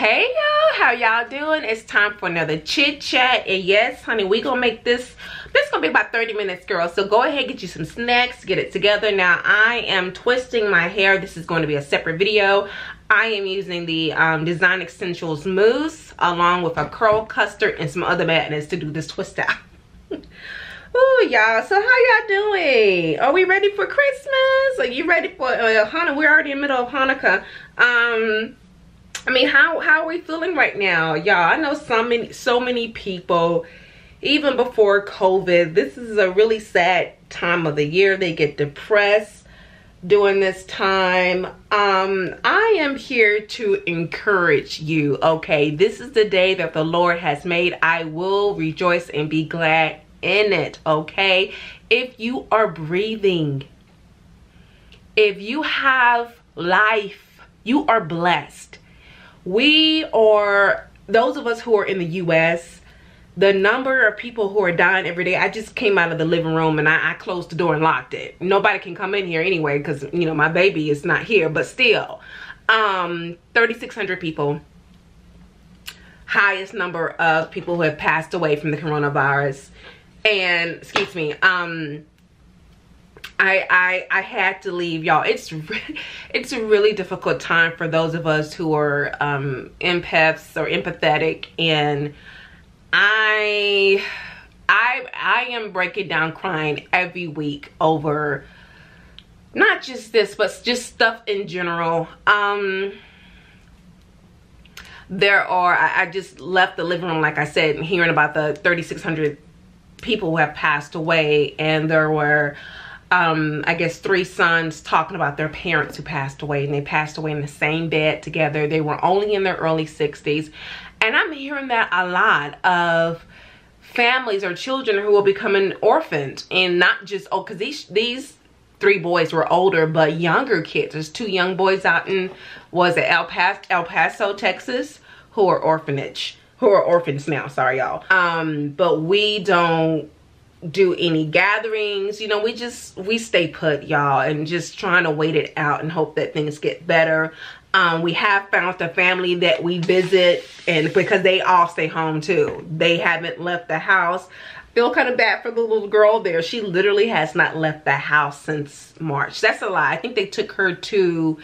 hey y'all how y'all doing it's time for another chit chat and yes honey we gonna make this this gonna be about 30 minutes girl so go ahead get you some snacks get it together now i am twisting my hair this is going to be a separate video i am using the um, design essentials mousse along with a curl custard and some other madness to do this twist out Oh, y'all. So how y'all doing? Are we ready for Christmas? Are you ready for uh, Hanukkah? We're already in the middle of Hanukkah. Um, I mean, how how are we feeling right now, y'all? I know so many so many people, even before COVID, this is a really sad time of the year. They get depressed during this time. Um, I am here to encourage you. Okay, this is the day that the Lord has made. I will rejoice and be glad in it, okay? If you are breathing, if you have life, you are blessed. We are, those of us who are in the U.S., the number of people who are dying every day, I just came out of the living room and I, I closed the door and locked it. Nobody can come in here anyway because, you know, my baby is not here, but still, um, 3,600 people highest number of people who have passed away from the coronavirus and excuse me um I, I I had to leave y'all. It's it's a really difficult time for those of us who are um empaths or empathetic. And I I I am breaking down crying every week over not just this but just stuff in general. Um there are I, I just left the living room like I said hearing about the 3600 people who have passed away. And there were um, I guess three sons talking about their parents who passed away and they passed away in the same bed together. They were only in their early 60s. And I'm hearing that a lot of families or children who are becoming orphaned and not just, oh, because these, these three boys were older but younger kids. There's two young boys out in, was it El Paso, El Paso, Texas, who are orphanage who are orphans now sorry y'all um but we don't do any gatherings. You know we just we stay put y'all and just trying to wait it out and hope that things get better. Um, we have found a family that we visit and because they all stay home too. They haven't left the house. Feel kind of bad for the little girl there. She literally has not left the house since march. That's a lie. I think they took her to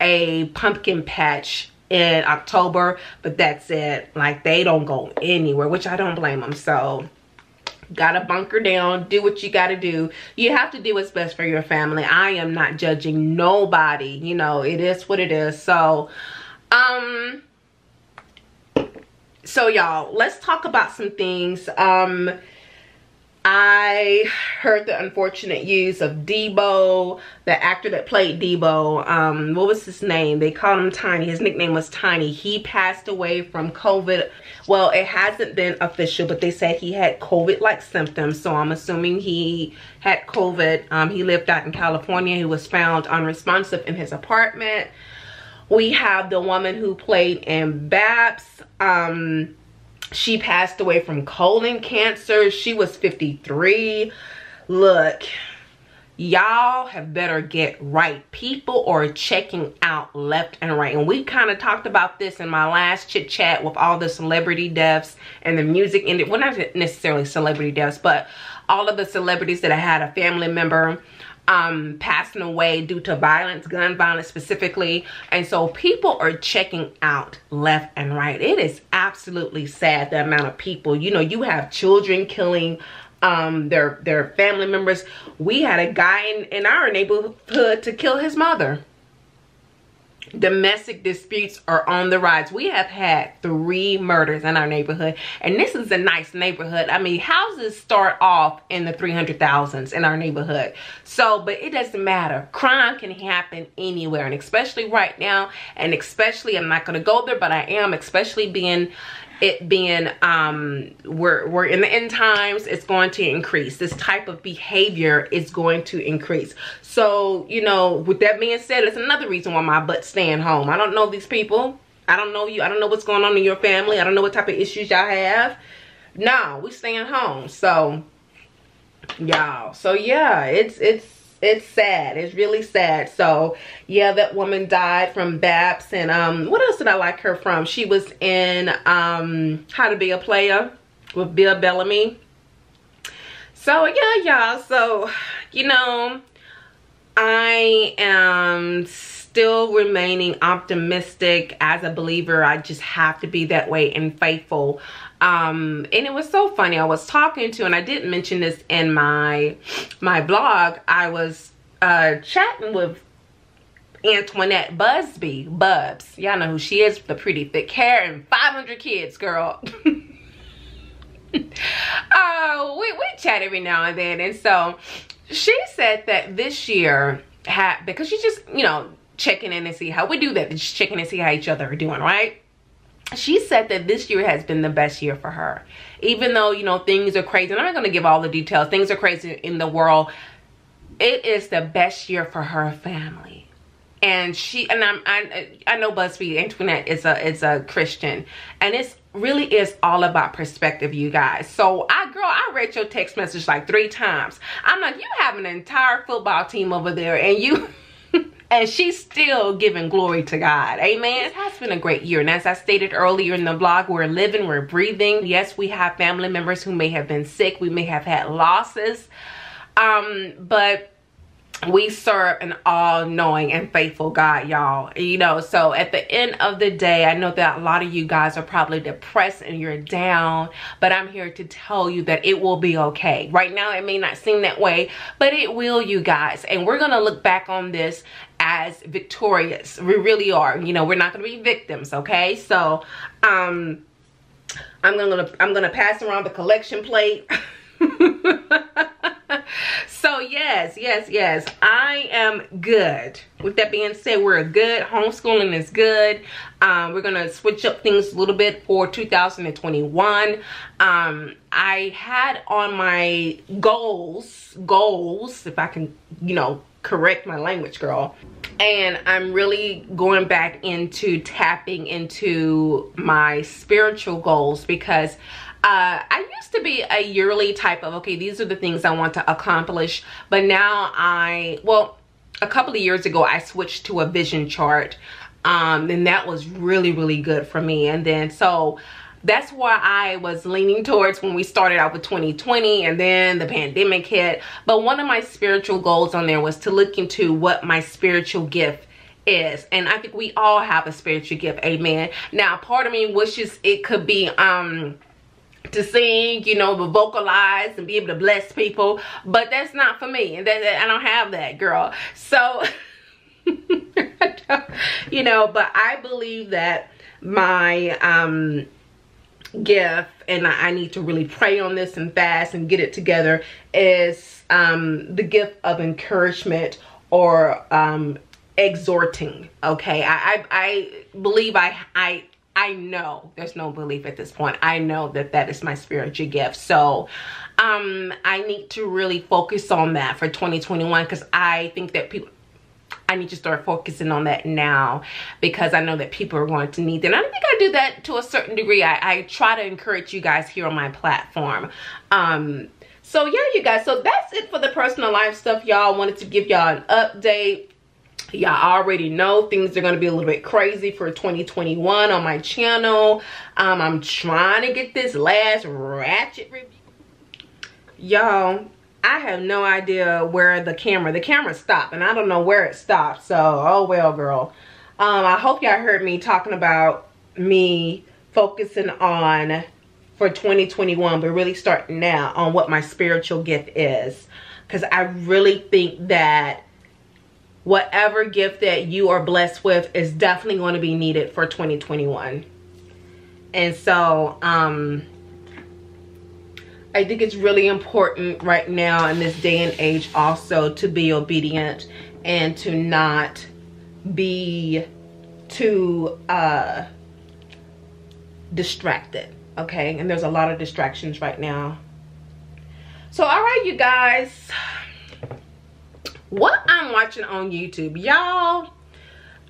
a pumpkin patch in October, but that's it. Like they don't go anywhere, which I don't blame them. So gotta bunker down, do what you gotta do. You have to do what's best for your family. I am not judging nobody, you know, it is what it is. So, um, so y'all, let's talk about some things. Um, I heard the unfortunate use of Deebo, the actor that played Deebo. Um, what was his name? They called him Tiny. His nickname was Tiny. He passed away from COVID. Well, it hasn't been official, but they said he had COVID-like symptoms. So I'm assuming he had COVID. Um, he lived out in California. He was found unresponsive in his apartment. We have the woman who played in BAPS. Um, she passed away from colon cancer. She was 53. Look, y'all have better get right. People are checking out left and right. And we kind of talked about this in my last chit chat with all the celebrity deaths and the music industry. Well, not necessarily celebrity deaths, but all of the celebrities that I had a family member um, passing away due to violence, gun violence specifically. And so people are checking out left and right. It is absolutely sad the amount of people, you know, you have children killing um, their, their family members. We had a guy in, in our neighborhood to kill his mother domestic disputes are on the rise. We have had three murders in our neighborhood and this is a nice neighborhood. I mean houses start off in the 300,000s in our neighborhood. So but it doesn't matter. Crime can happen anywhere and especially right now and especially i'm not going to go there but i am especially being it being um we're we're in the end times it's going to increase. This type of behavior is going to increase so you know with that being said it's another reason why my butt's staying home. I don't know these people. I don't know you. I don't know what's going on in your family. I don't know what type of issues y'all have. No we staying home. So y'all. So yeah it's it's it's sad. It's really sad. So yeah that woman died from baps and um what else did I like her from? She was in um how to be a player with Bill Bellamy. So yeah y'all. So you know I am still remaining optimistic as a believer. I just have to be that way and faithful. Um and it was so funny. I was talking to and i didn't mention this in my my blog. I was uh chatting with antoinette busby bubs. Y'all know who she is the pretty thick hair and 500 kids girl. Uh we, we chat every now and then. And so she said that this year had because she's just you know checking in and see how we do that just checking and see how each other are doing right? She said that this year has been the best year for her. Even though you know things are crazy and i'm not going to give all the details things are crazy in the world it is the best year for her family. And she and i'm i, I know Busby antoinette is a is a christian and it's really is all about perspective you guys so i girl i read your text message like three times i'm like you have an entire football team over there and you and she's still giving glory to God. Amen. It has been a great year. And as I stated earlier in the vlog, we're living, we're breathing. Yes, we have family members who may have been sick. We may have had losses. Um, but we serve an all-knowing and faithful God, y'all. You know, so at the end of the day, I know that a lot of you guys are probably depressed and you're down, but I'm here to tell you that it will be okay. Right now, it may not seem that way, but it will, you guys. And we're going to look back on this as victorious. We really are. You know, we're not going to be victims, okay? So, um, I'm going to I'm going to pass around the collection plate. so yes yes yes. I am good. With that being said we're a good. Homeschooling is good. Um, we're gonna switch up things a little bit for 2021 um, i had on my goals goals if i can you know correct my language girl. And i'm really going back into tapping into my spiritual goals because uh, I used to be a yearly type of, okay, these are the things I want to accomplish. But now I, well, a couple of years ago, I switched to a vision chart. Um, and that was really, really good for me. And then, so that's why I was leaning towards when we started out with 2020 and then the pandemic hit. But one of my spiritual goals on there was to look into what my spiritual gift is and i think we all have a spiritual gift amen now part of me wishes it could be um to sing, you know, to vocalize and be able to bless people. But that's not for me. And that, that I don't have that, girl. So, you know, but I believe that my um, gift, and I, need to really pray on this and fast and get it together, is um, the gift of encouragement or um, exhorting. Okay, I, I, I believe I, I I know there's no belief at this point. I know that that is my spiritual gift. So um, I need to really focus on that for 2021 because I think that people, I need to start focusing on that now because I know that people are going to need that. And I think I do that to a certain degree. I, I try to encourage you guys here on my platform. Um, so yeah, you guys, so that's it for the personal life stuff, y'all. wanted to give y'all an update y'all already know things are going to be a little bit crazy for 2021 on my channel. Um, i'm trying to get this last ratchet review. Y'all i have no idea where the camera the camera stopped and i don't know where it stopped so oh well girl. Um, i hope y'all heard me talking about me focusing on for 2021 but really starting now on what my spiritual gift is. Because i really think that whatever gift that you are blessed with is definitely going to be needed for 2021. And so, um, I think it's really important right now in this day and age also to be obedient and to not be too uh, distracted. Okay, and there's a lot of distractions right now. So, all right, you guys what I'm watching on YouTube. Y'all,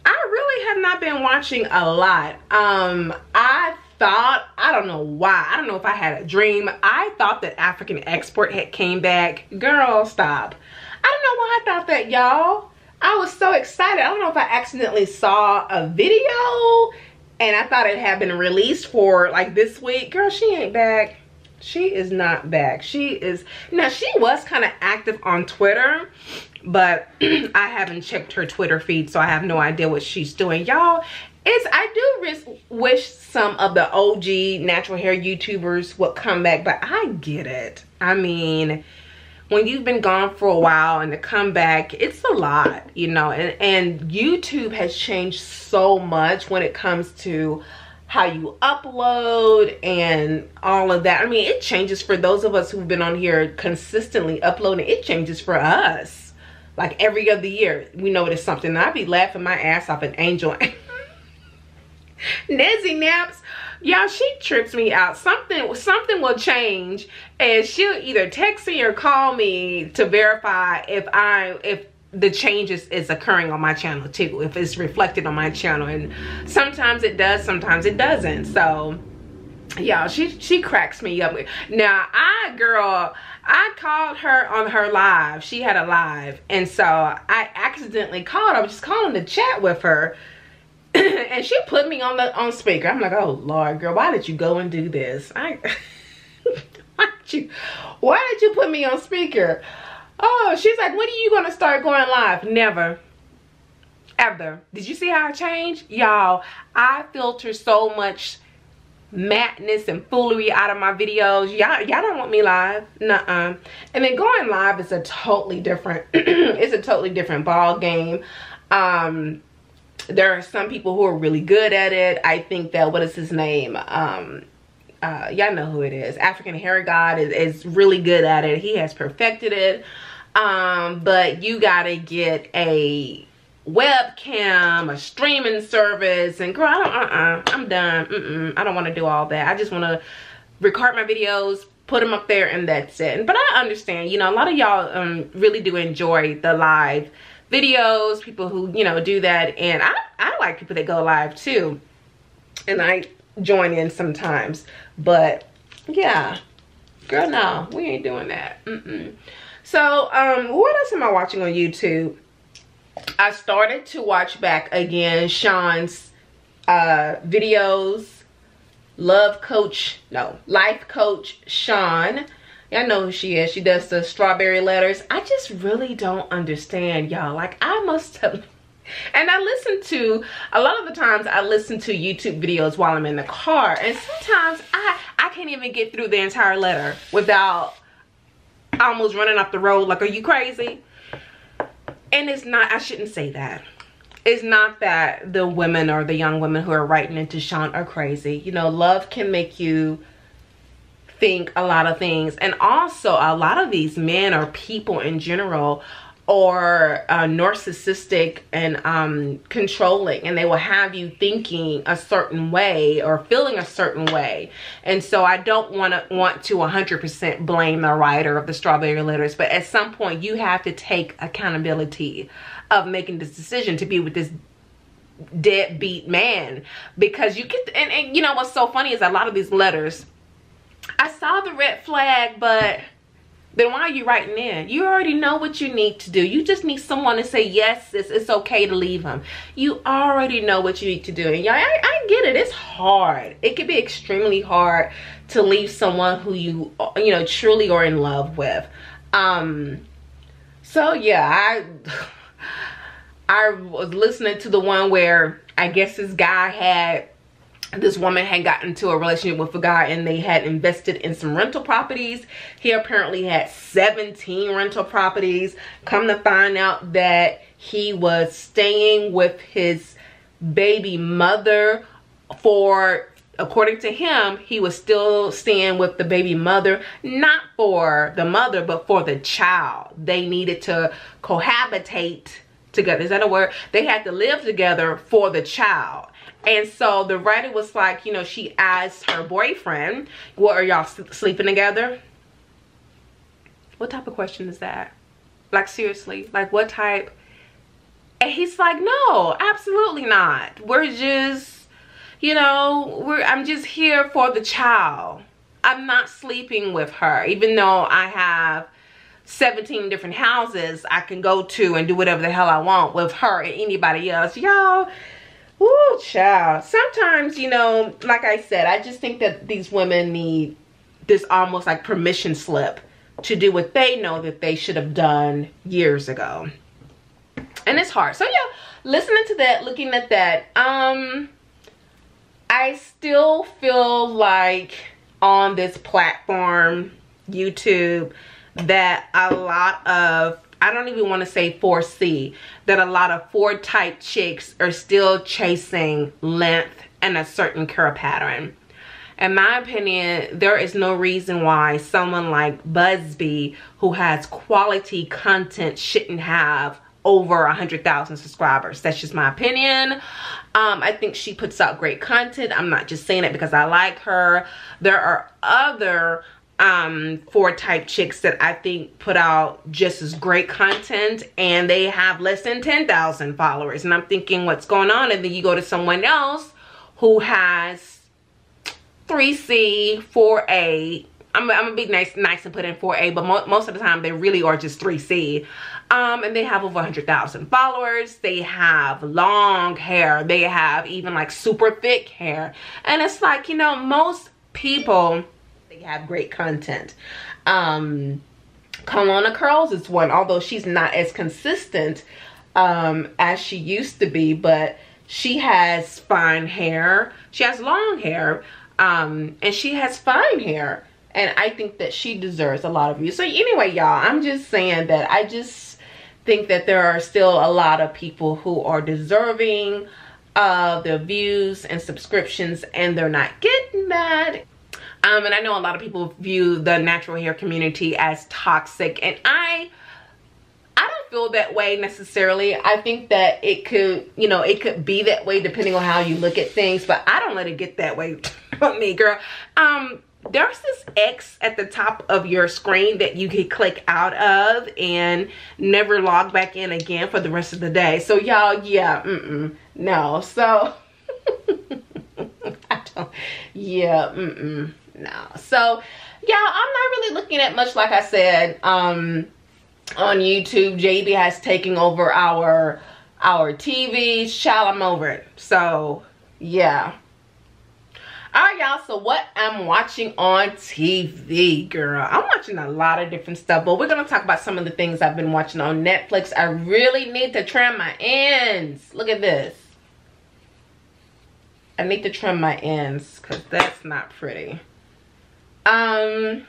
I really have not been watching a lot. Um, I thought, I don't know why, I don't know if I had a dream. I thought that African Export had came back. Girl, stop. I don't know why I thought that, y'all. I was so excited. I don't know if I accidentally saw a video and I thought it had been released for like this week. Girl, she ain't back. She is not back. She is, now she was kind of active on Twitter, but I haven't checked her Twitter feed, so I have no idea what she's doing. Y'all, it's, I do wish some of the OG natural hair YouTubers would come back, but I get it. I mean, when you've been gone for a while and to come back, it's a lot, you know, and, and YouTube has changed so much when it comes to how you upload and all of that. I mean, it changes for those of us who've been on here consistently uploading. It changes for us. Like every other year, we notice something. And I be laughing my ass off an angel. Nezzy Naps, y'all, she trips me out. Something something will change and she'll either text me or call me to verify if I if the changes is occurring on my channel too if it's reflected on my channel and sometimes it does sometimes it doesn't so y'all she she cracks me up now i girl i called her on her live she had a live and so i accidentally called i was just calling to chat with her and she put me on the on speaker i'm like oh lord girl why did you go and do this i why did you why did you put me on speaker Oh, she's like, when are you gonna start going live? Never. Ever. Did you see how I changed? Y'all, I filter so much madness and foolery out of my videos. Y'all y'all don't want me live. Nuh-uh. And then going live is a totally different, it's a totally different ball game. Um there are some people who are really good at it. I think that what is his name? Um uh, y'all know who it is. African Hair God is, is really good at it. He has perfected it. Um, but you gotta get a webcam, a streaming service, and girl, I don't, uh-uh, I'm done. Mm -mm, I don't want to do all that. I just want to record my videos, put them up there, and that's it. But I understand, you know, a lot of y'all um, really do enjoy the live videos, people who, you know, do that, and I, I like people that go live too, and I join in sometimes, but yeah, girl, no, we ain't doing that. Mm -mm. so, um, what else am I watching on YouTube? I started to watch back again Sean's uh, videos. Love coach, no, life coach Sean. Y'all know who she is. She does the strawberry letters. I just really don't understand, y'all. Like, I must have... And I listen to, a lot of the times I listen to YouTube videos while I'm in the car. And sometimes I, I can't even get through the entire letter without almost running off the road like are you crazy and it's not i shouldn't say that. It's not that the women or the young women who are writing into sean are crazy. You know love can make you think a lot of things. And also a lot of these men or people in general or uh, narcissistic and um, controlling and they will have you thinking a certain way or feeling a certain way. And so I don't want to want to 100% blame the writer of the strawberry letters but at some point you have to take accountability of making this decision to be with this deadbeat man. Because you get and, and you know what's so funny is a lot of these letters I saw the red flag but then why are you writing in? You already know what you need to do. You just need someone to say, yes, it's, it's okay to leave him. You already know what you need to do. And y'all, I, I get it. It's hard. It can be extremely hard to leave someone who you, you know, truly are in love with. Um, so yeah, I, I was listening to the one where I guess this guy had this woman had gotten into a relationship with a guy and they had invested in some rental properties. He apparently had 17 rental properties. Come to find out that he was staying with his baby mother for according to him, he was still staying with the baby mother, not for the mother, but for the child. They needed to cohabitate together. Is that a word? They had to live together for the child. And so the writer was like, you know, she asked her boyfriend, what are y'all sleeping together? What type of question is that? Like seriously, like what type? And he's like, no, absolutely not. We're just, you know, we're I'm just here for the child. I'm not sleeping with her, even though I have 17 different houses I can go to and do whatever the hell I want with her and anybody else. Y'all, woo, child. Sometimes, you know, like I said, I just think that these women need this almost like permission slip to do what they know that they should have done years ago. And it's hard. So yeah, listening to that, looking at that, um, I still feel like on this platform, YouTube, that a lot of I don't even want to say 4C, that a lot of 4 type chicks are still chasing length and a certain curl pattern. In my opinion, there is no reason why someone like Busby, who has quality content, shouldn't have over a 100,000 subscribers. That's just my opinion. Um, I think she puts out great content. I'm not just saying it because I like her. There are other um four type chicks that i think put out just as great content and they have less than 10,000 followers. And i'm thinking what's going on? And then you go to someone else who has 3c 4a i'm, I'm gonna be nice nice and put in 4a but mo most of the time they really are just 3c um and they have over 100,000 followers. They have long hair. They have even like super thick hair. And it's like you know most people have great content. Um, Kalona Curls is one, although she's not as consistent um, as she used to be, but she has fine hair. She has long hair, um, and she has fine hair. And I think that she deserves a lot of views. So anyway, y'all, I'm just saying that I just think that there are still a lot of people who are deserving of the views and subscriptions and they're not getting that. Um, and I know a lot of people view the natural hair community as toxic and I I don't feel that way necessarily. I think that it could, you know, it could be that way depending on how you look at things, but I don't let it get that way on me, girl. Um, there's this X at the top of your screen that you can click out of and never log back in again for the rest of the day. So y'all, yeah, mm-mm, no. So, I don't, yeah, mm-mm no. So yeah i'm not really looking at much like i said um on youtube. Jd has taken over our our tv child i'm over it. So yeah. All right y'all. So what i'm watching on tv girl? I'm watching a lot of different stuff but we're gonna talk about some of the things i've been watching on netflix. I really need to trim my ends. Look at this. I need to trim my ends because that's not pretty um,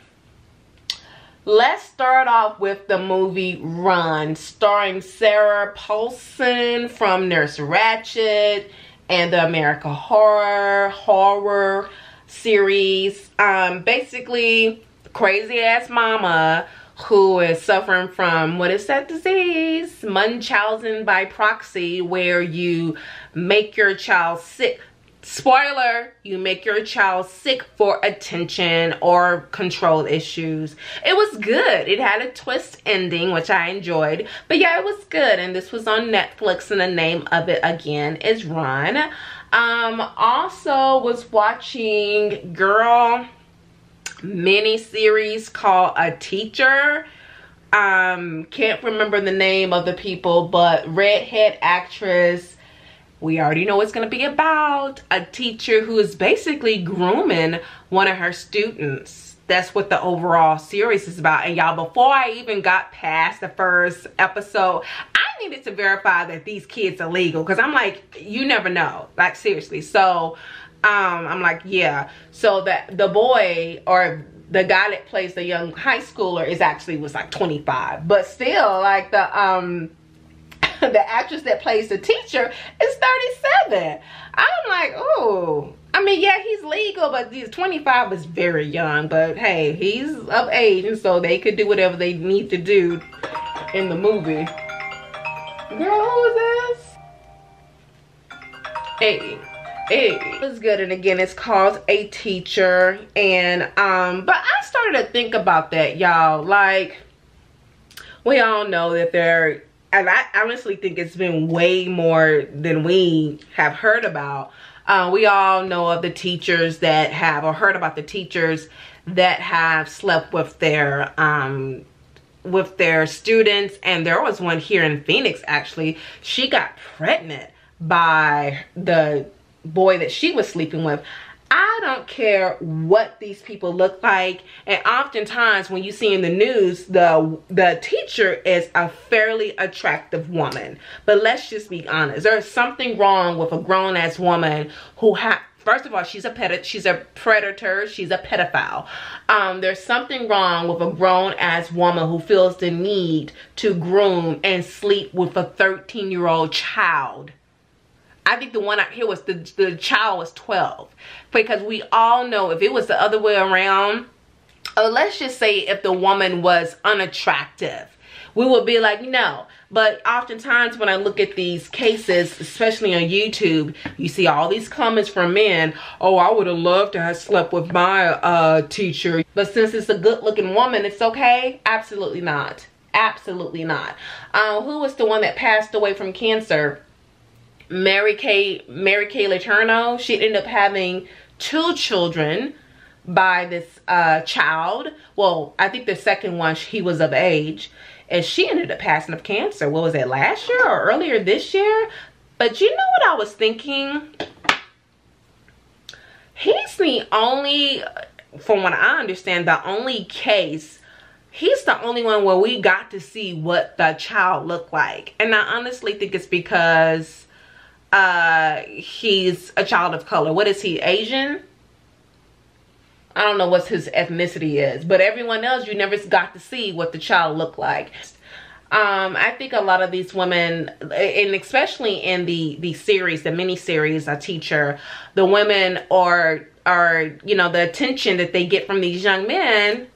let's start off with the movie Run, starring Sarah Paulson from Nurse Ratched and the America Horror Horror series. Um, basically, crazy ass mama who is suffering from what is that disease? Munchausen by proxy, where you make your child sick spoiler you make your child sick for attention or control issues. It was good. It had a twist ending which i enjoyed. But yeah it was good. And this was on netflix and the name of it again is run. Um also was watching girl mini series called a teacher. Um can't remember the name of the people but redhead actress we already know it's going to be about. A teacher who is basically grooming one of her students. That's what the overall series is about. And y'all before i even got past the first episode i needed to verify that these kids are legal because i'm like you never know. Like seriously. So um i'm like yeah. So that the boy or the guy that plays the young high schooler is actually was like 25 but still like the um the actress that plays the teacher is 37. I'm like, oh, I mean, yeah, he's legal, but he's 25 is very young. But hey, he's of age, and so they could do whatever they need to do in the movie. Girl, who is this? Hey. Hey, it's good and again it's called a teacher and um but i started to think about that y'all like we all know that there and I honestly think it's been way more than we have heard about. Uh, we all know of the teachers that have, or heard about the teachers that have slept with their um, with their students. And there was one here in Phoenix actually. She got pregnant by the boy that she was sleeping with I don't care what these people look like and oftentimes when you see in the news the the teacher is a fairly attractive woman. But let's just be honest there's something wrong with a grown-ass woman who ha first of all she's a pet she's a predator she's a pedophile. Um, there's something wrong with a grown-ass woman who feels the need to groom and sleep with a 13 year old child I think the one out here was the, the child was 12. Because we all know if it was the other way around, or let's just say if the woman was unattractive, we would be like, no. But oftentimes when I look at these cases, especially on YouTube, you see all these comments from men. Oh, I would have loved to have slept with my uh, teacher. But since it's a good looking woman, it's okay? Absolutely not. Absolutely not. Uh, who was the one that passed away from cancer? Mary Kay Mary Kay Letourneau. She ended up having two children by this uh, child. Well, I think the second one, he was of age. And she ended up passing of cancer. What was it, last year or earlier this year? But you know what I was thinking? He's the only, from what I understand, the only case he's the only one where we got to see what the child looked like and i honestly think it's because uh he's a child of color. What is he asian? I don't know what his ethnicity is but everyone else you never got to see what the child looked like. Um i think a lot of these women and especially in the the series the mini series a teacher the women are are you know the attention that they get from these young men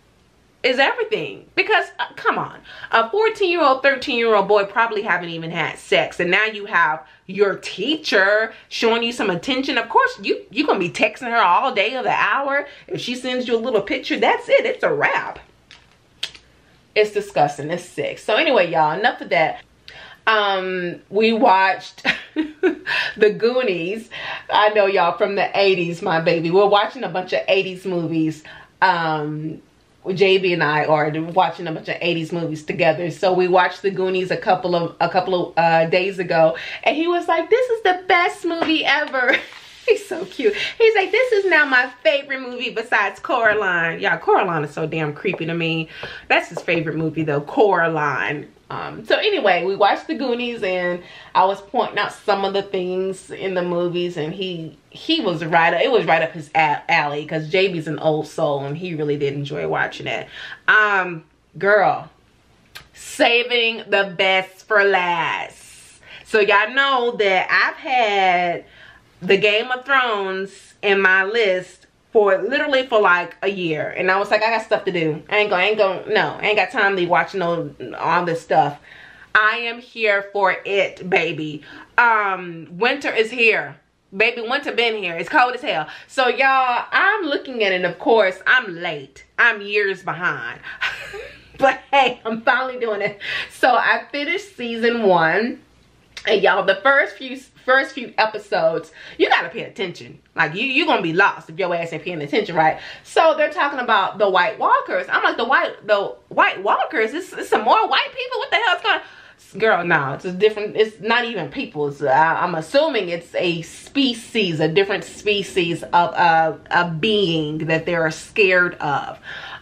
is everything. Because uh, come on. A 14 year old 13 year old boy probably haven't even had sex and now you have your teacher showing you some attention. Of course you you're gonna be texting her all day of the hour. If she sends you a little picture that's it. It's a wrap. It's disgusting. It's sick. So anyway y'all enough of that. Um we watched the goonies. I know y'all from the 80s my baby. We're watching a bunch of 80s movies. Um JB and I are watching a bunch of 80s movies together. So we watched The Goonies a couple of a couple of uh, days ago, and he was like, "This is the best movie ever." He's so cute. He's like, "This is now my favorite movie besides Coraline." Yeah, Coraline is so damn creepy to me. That's his favorite movie though, Coraline. Um, so anyway, we watched the Goonies and I was pointing out some of the things in the movies and he he was right it was right up his alley because JB's an old soul and he really did enjoy watching it. Um, girl, saving the best for last. So y'all know that I've had the Game of Thrones in my list for literally for like a year. And i was like i got stuff to do. I ain't gonna ain't gonna no I ain't got time to be watching no all this stuff. I am here for it baby. Um winter is here. Baby winter been here. It's cold as hell. So y'all i'm looking at it of course i'm late. I'm years behind. But hey i'm finally doing it. So i finished season one and y'all the first few first few episodes, you gotta pay attention. Like you you gonna be lost if your ass ain't paying attention, right? So they're talking about the White Walkers. I'm like the white the White Walkers. It's, it's some more white people. What the hell's going? on? Girl, no, it's a different. It's not even people. It's, uh, I'm assuming it's a species, a different species of uh, a being that they're scared of.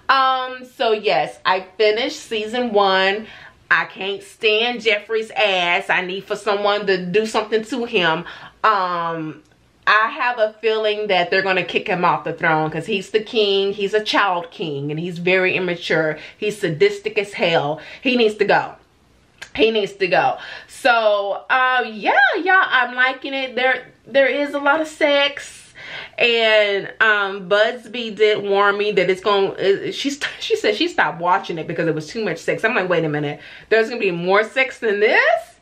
Um. So yes, I finished season one. I can't stand Joffrey's ass. I need for someone to do something to him. Um, I have a feeling that they're going to kick him off the throne because he's the king. He's a child king and he's very immature. He's sadistic as hell. He needs to go. He needs to go. So, uh, yeah, y'all, I'm liking it. There, there is a lot of sex and um Busby did warn me that it's gonna she she said she stopped watching it because it was too much sex. I'm like wait a minute. There's gonna be more sex than this?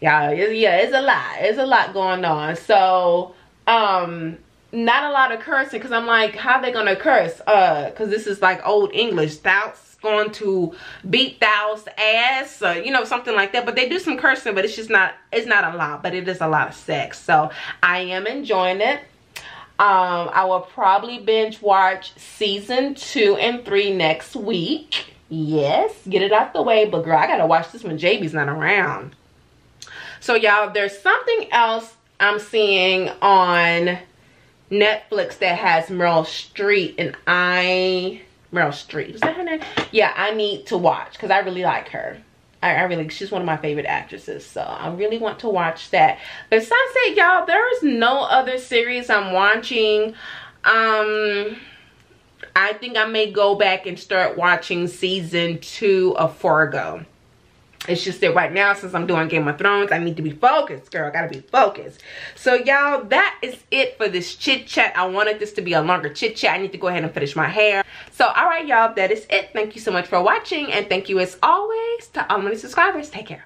Yeah yeah it's a lot. It's a lot going on. So um not a lot of cursing because i'm like how they gonna curse? Uh because this is like old english. Thou's going to beat thou's ass or you know something like that. But they do some cursing but it's just not it's not a lot but it is a lot of sex. So i am enjoying it um i will probably binge watch season two and three next week yes get it out the way but girl i gotta watch this when jb's not around so y'all there's something else i'm seeing on netflix that has meryl streep and i Meryl Streep. Is that her name? Yeah, I need to watch because I really like her. I, I, really, she's one of my favorite actresses. So I really want to watch that. Besides that, y'all, there is no other series I'm watching. Um, I think I may go back and start watching season two of Fargo. It's just that right now, since I'm doing Game of Thrones, I need to be focused, girl. I gotta be focused. So, y'all, that is it for this chit chat. I wanted this to be a longer chit chat. I need to go ahead and finish my hair. So, all right, y'all, that is it. Thank you so much for watching. And thank you, as always, to all my subscribers. Take care.